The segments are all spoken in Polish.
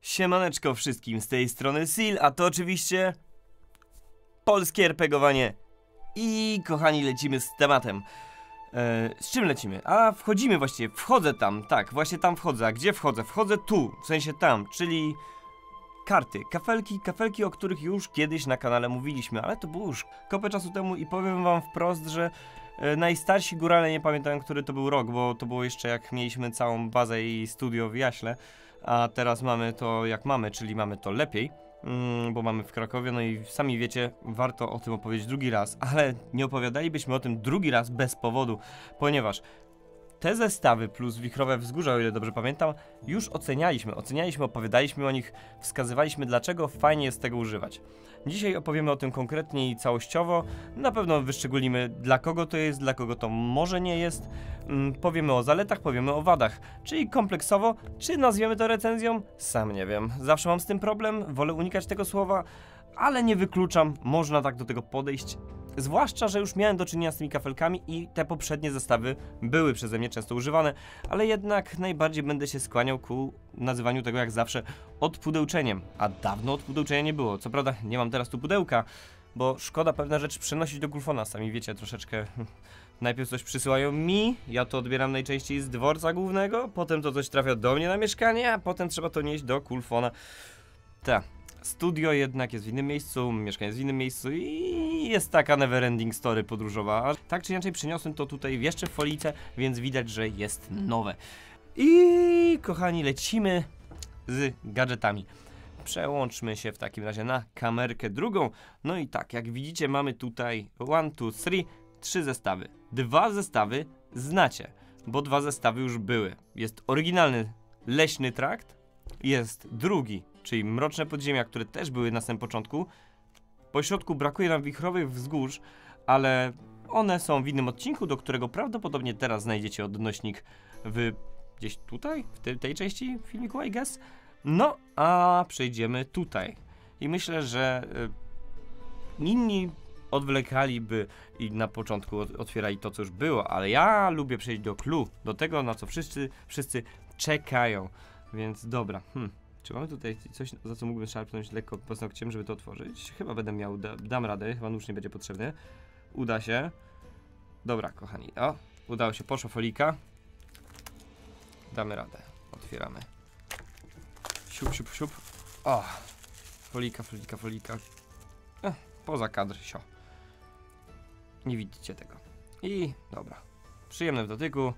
Siemaneczko wszystkim, z tej strony Sil, a to oczywiście polskie RPGowanie i kochani lecimy z tematem. E, z czym lecimy? A wchodzimy właściwie, wchodzę tam, tak, właśnie tam wchodzę. A gdzie wchodzę? Wchodzę tu, w sensie tam, czyli karty, kafelki, kafelki, o których już kiedyś na kanale mówiliśmy, ale to było już kopę czasu temu i powiem wam wprost, że e, najstarsi górale nie pamiętam, który to był rok, bo to było jeszcze jak mieliśmy całą bazę i studio w Jaśle, a teraz mamy to jak mamy, czyli mamy to lepiej. Mm, bo mamy w Krakowie, no i sami wiecie, warto o tym opowiedzieć drugi raz, ale nie opowiadalibyśmy o tym drugi raz bez powodu, ponieważ te zestawy plus wichrowe wzgórza, o ile dobrze pamiętam, już ocenialiśmy, ocenialiśmy, opowiadaliśmy o nich, wskazywaliśmy dlaczego fajnie jest tego używać. Dzisiaj opowiemy o tym konkretnie i całościowo, na pewno wyszczególnimy dla kogo to jest, dla kogo to może nie jest, mm, powiemy o zaletach, powiemy o wadach, czyli kompleksowo, czy nazwiemy to recenzją? Sam nie wiem, zawsze mam z tym problem, wolę unikać tego słowa, ale nie wykluczam, można tak do tego podejść. Zwłaszcza, że już miałem do czynienia z tymi kafelkami i te poprzednie zestawy były przeze mnie często używane, ale jednak najbardziej będę się skłaniał ku nazywaniu tego jak zawsze odpudełczeniem. A dawno odpudełczenia nie było. Co prawda nie mam teraz tu pudełka, bo szkoda pewne rzeczy przenosić do Gulfona. Sami wiecie, troszeczkę najpierw coś przysyłają mi, ja to odbieram najczęściej z dworca głównego, potem to coś trafia do mnie na mieszkanie, a potem trzeba to nieść do Kulfona. Tak, studio jednak jest w innym miejscu, mieszkanie jest w innym miejscu i jest taka neverending story podróżowa. Tak czy inaczej przyniosłem to tutaj jeszcze w folice, więc widać, że jest nowe. I kochani, lecimy z gadżetami. Przełączmy się w takim razie na kamerkę drugą. No i tak, jak widzicie, mamy tutaj 1, 2, 3, trzy zestawy. Dwa zestawy znacie, bo dwa zestawy już były. Jest oryginalny leśny trakt, jest drugi, czyli mroczne podziemia, które też były na samym początku. Po środku brakuje nam wichrowych wzgórz, ale one są w innym odcinku, do którego prawdopodobnie teraz znajdziecie odnośnik w gdzieś tutaj, w tej, tej części filmiku, I guess. No, a przejdziemy tutaj. I myślę, że y, inni odwlekaliby i na początku ot- otwierali to, co już było, ale ja lubię przejść do clue, do tego, na co wszyscy, wszyscy czekają. Więc dobra, hmm. Czy mamy tutaj coś, za co mógłbym szarpnąć lekko paznokciem, żeby to otworzyć? Chyba będę miał, da, dam radę, chyba nóż nie będzie potrzebny. Uda się. Dobra, kochani, o, udało się, poszła folika. Damy radę, otwieramy. Siup, siup, siup. O, folika, folika, folika. Eh, poza kadr, sio. Nie widzicie tego. I dobra, przyjemne w dotyku,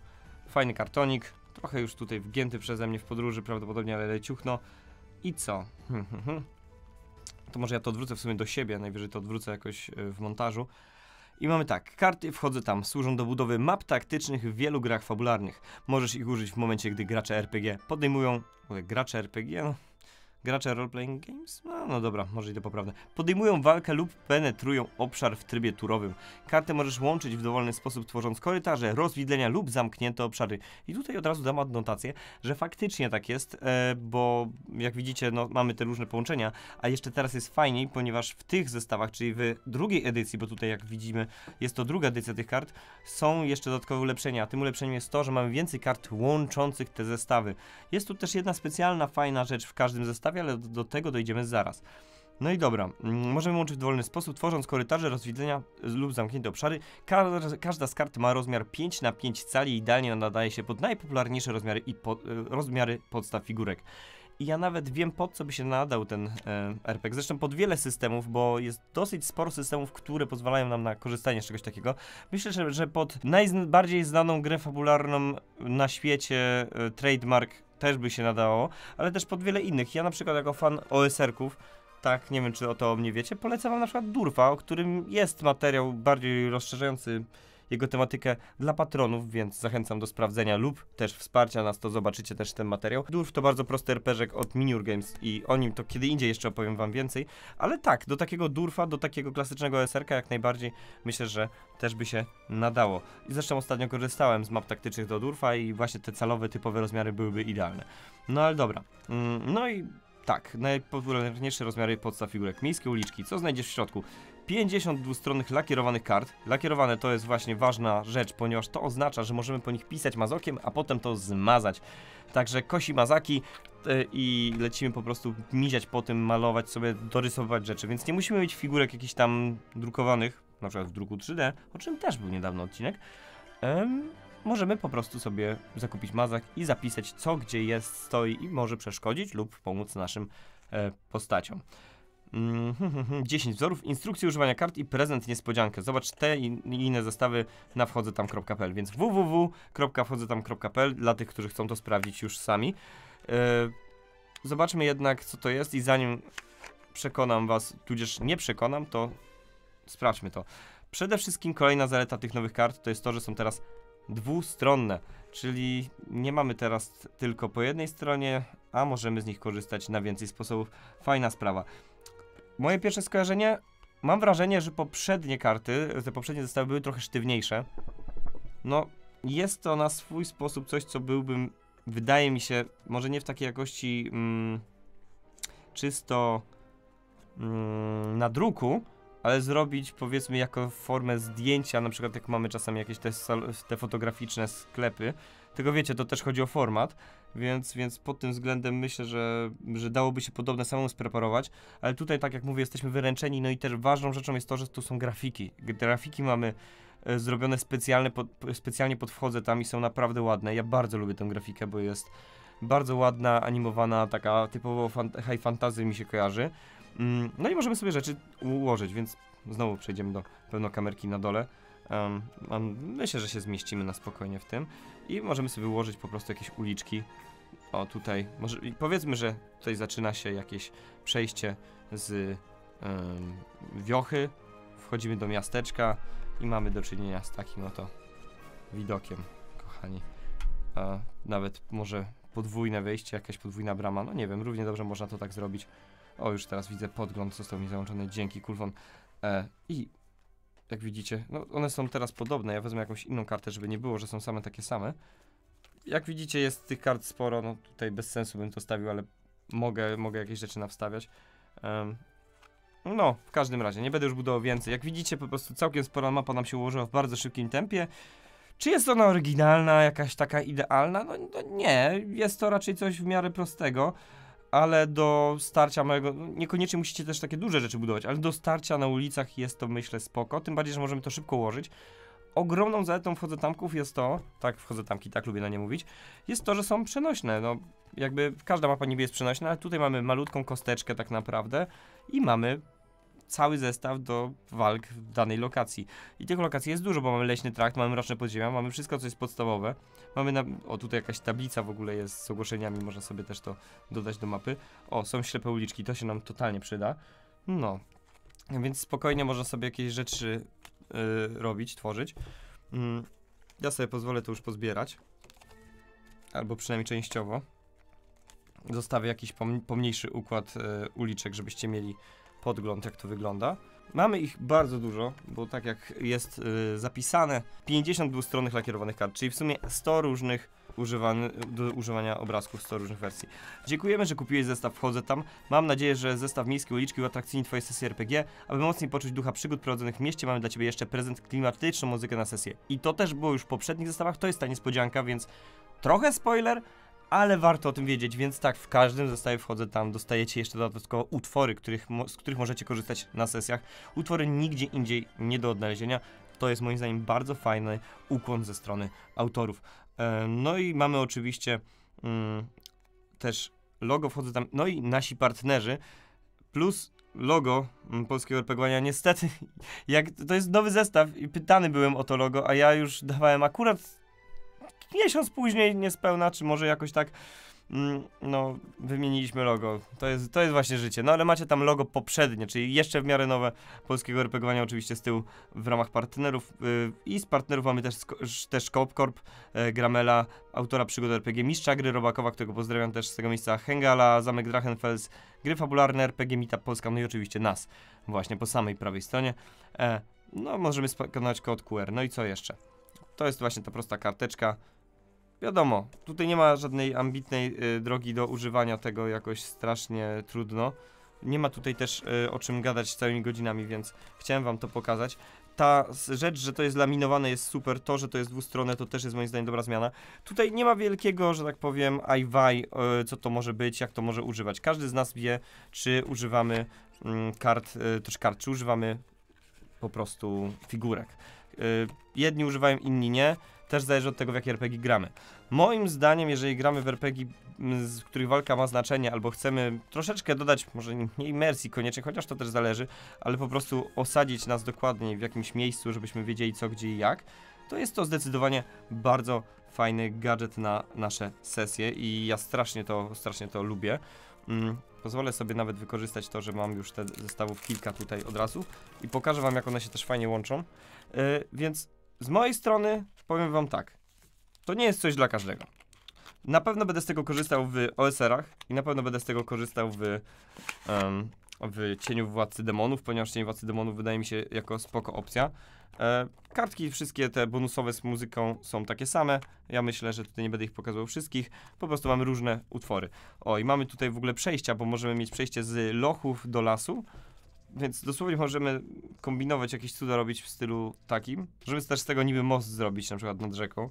fajny kartonik, trochę już tutaj wgięty przeze mnie w podróży prawdopodobnie, ale leciuchno. I co? Hmm, hmm, hmm. To może ja to odwrócę w sumie do siebie, najwyżej to odwrócę jakoś y, w montażu. I mamy tak, karty wchodzę tam, służą do budowy map taktycznych w wielu grach fabularnych. Możesz ich użyć w momencie, gdy gracze RPG podejmują... Gracze RPG? No, gracze roleplaying games? No, no dobra, może i to poprawne. Podejmują walkę lub penetrują obszar w trybie turowym. Kartę możesz łączyć w dowolny sposób, tworząc korytarze, rozwidlenia lub zamknięte obszary. I tutaj od razu dam adnotację, że faktycznie tak jest, e, bo jak widzicie, no, mamy te różne połączenia, a jeszcze teraz jest fajniej, ponieważ w tych zestawach, czyli w drugiej edycji, bo tutaj jak widzimy, jest to druga edycja tych kart, są jeszcze dodatkowe ulepszenia. Tym ulepszeniem jest to, że mamy więcej kart łączących te zestawy. Jest tu też jedna specjalna, fajna rzecz w każdym zestawie, ale do, do tego dojdziemy zaraz. No i dobra, mm, możemy łączyć w dowolny sposób, tworząc korytarze, rozwidlenia lub zamknięte obszary. Ka każda z kart ma rozmiar 5 na 5 cali i idealnie nadaje się pod najpopularniejsze rozmiary i po, e, rozmiary podstaw figurek. I ja nawet wiem pod co by się nadał ten e, RPG. Zresztą pod wiele systemów, bo jest dosyć sporo systemów, które pozwalają nam na korzystanie z czegoś takiego. Myślę, że, że pod najbardziej znaną grę fabularną na świecie e, Trademark też by się nadało, ale też pod wiele innych. Ja na przykład jako fan OSR-ków tak, nie wiem czy o to o mnie wiecie, polecam wam na przykład Durfa, o którym jest materiał bardziej rozszerzający jego tematykę dla patronów, więc zachęcam do sprawdzenia lub też wsparcia nas, to zobaczycie też ten materiał. Durf to bardzo prosty RPG od Miniur Games i o nim to kiedy indziej jeszcze opowiem wam więcej, ale tak, do takiego Durfa, do takiego klasycznego SRK jak najbardziej myślę, że też by się nadało. I zresztą ostatnio korzystałem z map taktycznych do Durfa i właśnie te calowe, typowe rozmiary byłyby idealne. No ale dobra, mm, no i tak, najpopularniejsze rozmiary podstaw figurek. Miejskie uliczki. Co znajdziesz w środku? 50 dwustronnych lakierowanych kart. Lakierowane to jest właśnie ważna rzecz, ponieważ to oznacza, że możemy po nich pisać mazokiem, a potem to zmazać. Także kosi mazaki e, i lecimy po prostu miziać po tym, malować sobie, dorysowywać rzeczy, więc nie musimy mieć figurek jakichś tam drukowanych, na przykład w druku 3D, o czym też był niedawno odcinek. Em, możemy po prostu sobie zakupić mazak i zapisać co gdzie jest, stoi i może przeszkodzić lub pomóc naszym e, postaciom. Mm, 10 wzorów, instrukcje używania kart i prezent niespodziankę. Zobacz te i i inne zestawy na wchodzetam.pl, więc www.wchodzetam.pl dla tych, którzy chcą to sprawdzić już sami. E, zobaczmy jednak co to jest i zanim przekonam was, tudzież nie przekonam, to sprawdźmy to. Przede wszystkim kolejna zaleta tych nowych kart to jest to, że są teraz dwustronne, czyli nie mamy teraz tylko po jednej stronie, a możemy z nich korzystać na więcej sposobów. Fajna sprawa. Moje pierwsze skojarzenie, mam wrażenie, że poprzednie karty, te poprzednie zestawy były trochę sztywniejsze. No, jest to na swój sposób coś, co byłbym, wydaje mi się, może nie w takiej jakości mm, czysto mm, na druku, ale zrobić powiedzmy jako formę zdjęcia, na przykład jak mamy czasami jakieś te, te fotograficzne sklepy, tylko wiecie, to też chodzi o format, więc, więc pod tym względem myślę, że, że dałoby się podobne samemu spreparować, ale tutaj tak jak mówię, jesteśmy wyręczeni, no i też ważną rzeczą jest to, że tu są grafiki. Grafiki mamy e, zrobione specjalne pod, specjalnie pod wchodzę tam i są naprawdę ładne. Ja bardzo lubię tę grafikę, bo jest bardzo ładna, animowana, taka typowo fan, high fantasy mi się kojarzy. Mm, No i możemy sobie rzeczy ułożyć, więc znowu przejdziemy do pełnokamerki na dole. Um, mam, myślę, że się zmieścimy na spokojnie w tym i możemy sobie ułożyć po prostu jakieś uliczki. O, tutaj, może, powiedzmy, że tutaj zaczyna się jakieś przejście z em, wiochy, wchodzimy do miasteczka i mamy do czynienia z takim oto widokiem, kochani. A nawet może podwójne wejście, jakaś podwójna brama, no nie wiem, równie dobrze można to tak zrobić. O, już teraz widzę podgląd, został mi załączony, dzięki Kulfon. E, I jak widzicie, no one są teraz podobne, ja wezmę jakąś inną kartę, żeby nie było, że są same takie same. Jak widzicie jest tych kart sporo, no tutaj bez sensu bym to stawił, ale mogę, mogę jakieś rzeczy nawstawiać. Em, no, w każdym razie, nie będę już budował więcej. Jak widzicie, po prostu całkiem spora mapa nam się ułożyła w bardzo szybkim tempie. Czy jest ona oryginalna, jakaś taka idealna? No, no nie, jest to raczej coś w miarę prostego, ale do starcia małego, no niekoniecznie musicie też takie duże rzeczy budować, ale do starcia na ulicach jest to myślę spoko, tym bardziej, że możemy to szybko ułożyć. Ogromną zaletą wchodzę tamków jest to, tak wchodzę tamki, tak lubię na nie mówić, jest to, że są przenośne, no jakby każda mapa niby jest przenośna, ale tutaj mamy malutką kosteczkę tak naprawdę i mamy cały zestaw do walk w danej lokacji. I tych lokacji jest dużo, bo mamy leśny trakt, mamy mroczne podziemia, mamy wszystko, co jest podstawowe. Mamy na... O, tutaj jakaś tablica w ogóle jest z ogłoszeniami, można sobie też to dodać do mapy. O, są ślepe uliczki, to się nam totalnie przyda. No, więc spokojnie można sobie jakieś rzeczy yy, robić, tworzyć. Mm, ja sobie pozwolę to już pozbierać. Albo przynajmniej częściowo. Zostawię jakiś pom pomniejszy układ yy, uliczek, żebyście mieli podgląd, jak to wygląda. Mamy ich bardzo dużo, bo tak jak jest y, zapisane, 50 dwustronnych lakierowanych kart, czyli w sumie 100 różnych używany, do używania obrazków, 100 różnych wersji. Dziękujemy, że kupiłeś zestaw Wchodzę Tam. Mam nadzieję, że zestaw Miejskie Uliczki uatrakcyjni Twoje sesje RPG. Aby mocniej poczuć ducha przygód prowadzonych w mieście, mamy dla Ciebie jeszcze prezent klimatyczną muzykę na sesję. I to też było już w poprzednich zestawach, to jest ta niespodzianka, więc trochę spoiler, ale warto o tym wiedzieć, więc tak, w każdym zestawie wchodzę tam, dostajecie jeszcze dodatkowo utwory, których, z których możecie korzystać na sesjach. Utwory nigdzie indziej nie do odnalezienia. To jest moim zdaniem bardzo fajny ukłon ze strony autorów. E, no i mamy oczywiście mm, też logo wchodzę tam, no i nasi partnerzy, plus logo mm, polskiego RPGania. Niestety, jak to jest nowy zestaw i pytany byłem o to logo, a ja już dawałem akurat miesiąc później niespełna, czy może jakoś tak mm, no, wymieniliśmy logo. To jest, to jest właśnie życie. No ale macie tam logo poprzednie, czyli jeszcze w miarę nowe polskiego RPGowania oczywiście z tyłu w ramach partnerów. Yy, I z partnerów mamy też, też Coop e, Gramela, autora przygód RPG, mistrza gry Robakowa, którego pozdrawiam też z tego miejsca, Hengala, Zamek Drachenfels, gry fabularne RPG Mita Polska, no i oczywiście nas, właśnie po samej prawej stronie. E, no możemy skanować kod QR. No i co jeszcze? To jest właśnie ta prosta karteczka. Wiadomo, tutaj nie ma żadnej ambitnej y, drogi do używania tego jakoś strasznie trudno. Nie ma tutaj też e, o czym gadać całymi godzinami, więc chciałem wam to pokazać. Ta rzecz, że to jest laminowane jest super, to, że to jest dwustronne to też jest moim zdaniem dobra zmiana. Tutaj nie ma wielkiego, że tak powiem, ajwaj, e, co to może być, jak to może używać. Każdy z nas wie, czy używamy mm, kart, e, też kart, czy używamy po prostu figurek. E, jedni używają, inni nie. Też zależy od tego, w jakie RPG gramy. Moim zdaniem, jeżeli gramy w RPG, m, z których walka ma znaczenie, albo chcemy troszeczkę dodać, może nie imersji koniecznie, chociaż to też zależy, ale po prostu osadzić nas dokładniej w jakimś miejscu, żebyśmy wiedzieli co, gdzie i jak, to jest to zdecydowanie bardzo fajny gadżet na nasze sesje i ja strasznie to, strasznie to lubię. Mm, pozwolę sobie nawet wykorzystać to, że mam już te zestawów kilka tutaj od razu i pokażę wam, jak one się też fajnie łączą. Yy, więc z mojej strony powiem wam tak. To nie jest coś dla każdego. Na pewno będę z tego korzystał w OSR-ach i na pewno będę z tego korzystał w, em, w Cieniu Władcy Demonów, ponieważ Cień Władcy Demonów wydaje mi się jako spoko opcja. E, kartki wszystkie te bonusowe z muzyką są takie same. Ja myślę, że tutaj nie będę ich pokazywał wszystkich. Po prostu mamy różne utwory. O, i mamy tutaj w ogóle przejścia, bo możemy mieć przejście z lochów do lasu. Więc dosłownie możemy kombinować jakieś cuda robić w stylu takim, żeby też z tego niby most zrobić, na przykład nad rzeką.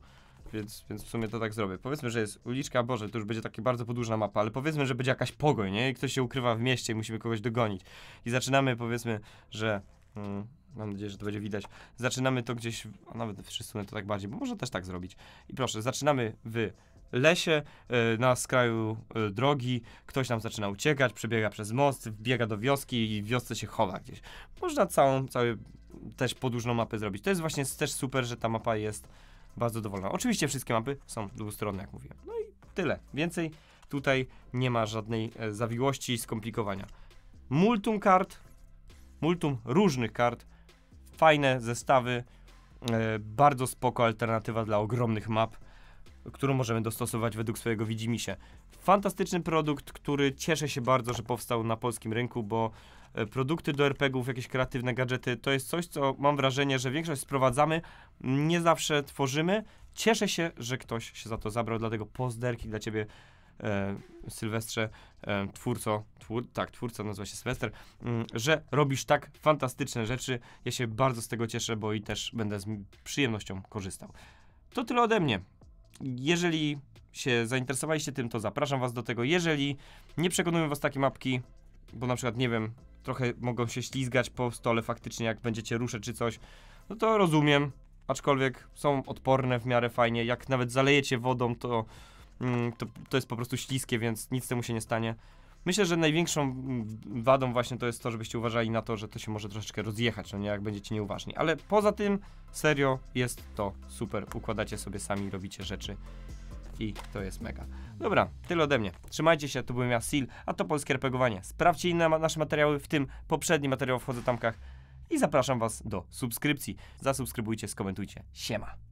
Więc, więc w sumie to tak zrobię. Powiedzmy, że jest uliczka, Boże, to już będzie taka bardzo podłużna mapa, ale powiedzmy, że będzie jakaś pogoń, nie? I ktoś się ukrywa w mieście i musimy kogoś dogonić. I zaczynamy, powiedzmy, że... Mm, mam nadzieję, że to będzie widać. Zaczynamy to gdzieś, a nawet wszyscy to tak bardziej, bo można też tak zrobić. I proszę, zaczynamy w lesie, e, na skraju e, drogi, ktoś nam zaczyna uciekać, przebiega przez most, wbiega do wioski i w wiosce się chowa gdzieś. Można całą, cały też podłużną mapę zrobić. To jest właśnie też super, że ta mapa jest bardzo dowolna. Oczywiście wszystkie mapy są dwustronne, jak mówiłem. No i tyle. Więcej tutaj nie ma żadnej e, zawiłości i skomplikowania. Multum kart, multum różnych kart, fajne zestawy, bardzo spoko alternatywa dla ogromnych map, którą możemy dostosować według swojego widzimisię. Fantastyczny produkt, który cieszę się bardzo, że powstał na polskim rynku, bo e, produkty do RPGów, jakieś kreatywne gadżety, to jest coś, co mam wrażenie, że większość sprowadzamy, nie zawsze tworzymy. Cieszę się, że ktoś się za to zabrał, dlatego pozderki dla ciebie, e, Sylwestrze, e, twórco, twór, tak, twórca nazywa się Sylwester, mm, że robisz tak fantastyczne rzeczy. Ja się bardzo z tego cieszę, bo i też będę z m- przyjemnością korzystał. To tyle ode mnie. Jeżeli się zainteresowaliście tym, to zapraszam was do tego. Jeżeli nie przekonują was takie mapki, bo na przykład, nie wiem, trochę mogą się ślizgać po stole faktycznie, jak będziecie ruszać czy coś, no to rozumiem, aczkolwiek są odporne w miarę fajnie. Jak nawet zalejecie wodą, to, mm, to, to jest po prostu śliskie, więc nic temu się nie stanie. Myślę, że największą wadą właśnie to jest to, żebyście uważali na to, że to się może troszeczkę rozjechać, no nie, jak będziecie nieuważni. Ale poza tym, serio, jest to super. Układacie sobie sami, robicie rzeczy i to jest mega. Dobra, tyle ode mnie. Trzymajcie się, to byłem ja, Sil, a to Polskie RPGowanie. Sprawdźcie inne ma- nasze materiały, w tym poprzedni materiał w Wchodzę Tamkach i zapraszam was do subskrypcji. Zasubskrybujcie, skomentujcie. Siema.